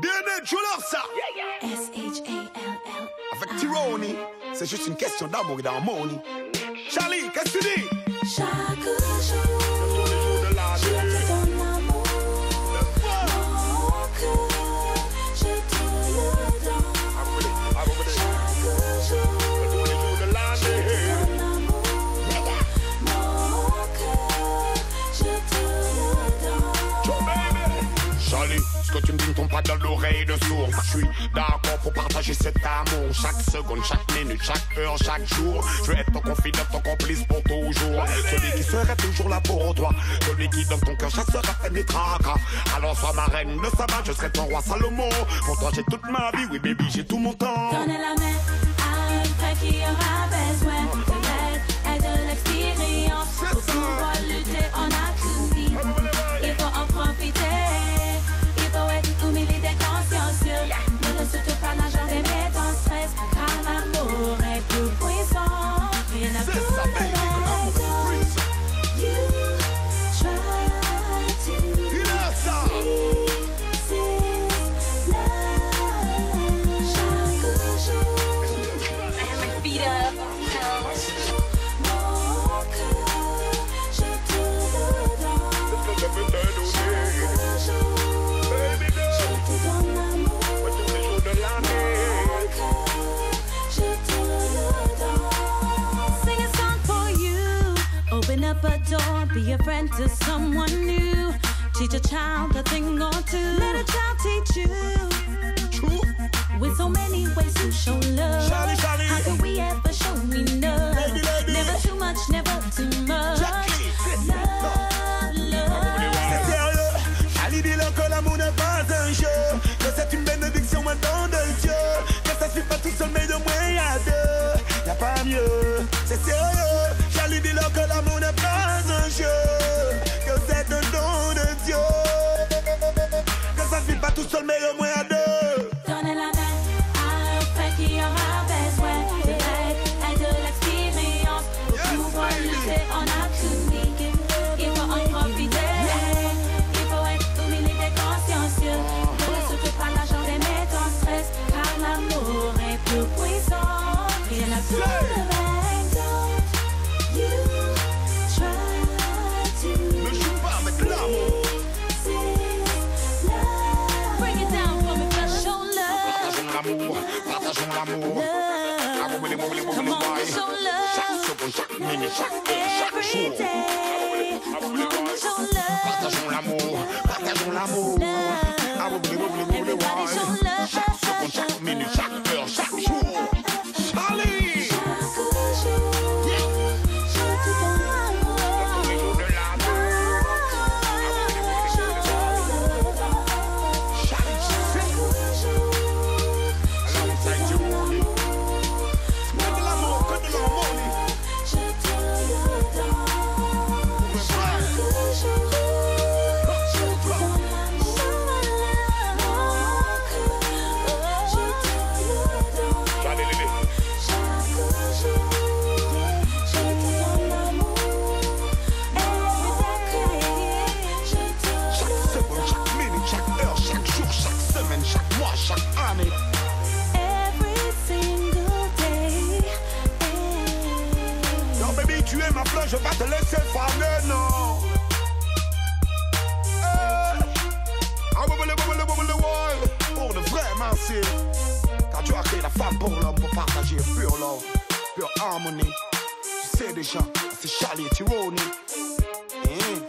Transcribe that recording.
DNA, tu leur ça. S-H-A-L-L. Avec Tironi, c'est juste une question d'amour et d'harmonie. Charlie, qu'est-ce que tu dis? Chaque que tu me dis ne tombe pas dans l'oreille de sourd. Je suis d'accord pour partager cet amour. Chaque seconde, chaque minute, chaque heure, chaque jour. Je veux être ton confident, ton complice pour toujours. Celui qui serait toujours là pour toi. Celui qui dans ton cœur chaque soir fait des tracas. Alors sois ma reine de sabbat, je serai ton roi Salomon. Pour toi j'ai toute ma vie, oui baby, j'ai tout mon temps. Donnez la main à un qui aura besoin be a friend to someone new. Teach a child a thing or two. Let a child teach you. True. With so many ways to show love. Charlie, Charlie. How can we ever show enough? Lady, lady. Never too much, never too much. Jackie. Love, love. C'est sérieux, Ali dit-leur que l'amour n'est pas un jeu Que c'est une bénédiction, un don de Dieu Que ça suit pas tout seul, mais de moins à deux Y'a pas mieux, c'est sérieux Charlie dis-leur que l'amour n'est partageons l'amour Ah, Love. boum, boum, boum, boum, Come boum, on, boum. show love. Chaque seconde, chaque minute, chaque heure, chaque Every jour day. Come on, show love. Partageons l'amour, partageons l'amour. Love. Ah, boum, boum, boum, boum, boum, Everybody boum. show love. Chaque seconde, chaque minute, chaque heure, chaque jour. Tu es ma fleur, je vais te laisser faner, non. Eh. Ah. Pour de vrai, merci. Car tu as créé la femme pour l'homme, pour partager pure love, pure harmonie. Tu sais déjà, c'est Charlie et Tironi. Eh.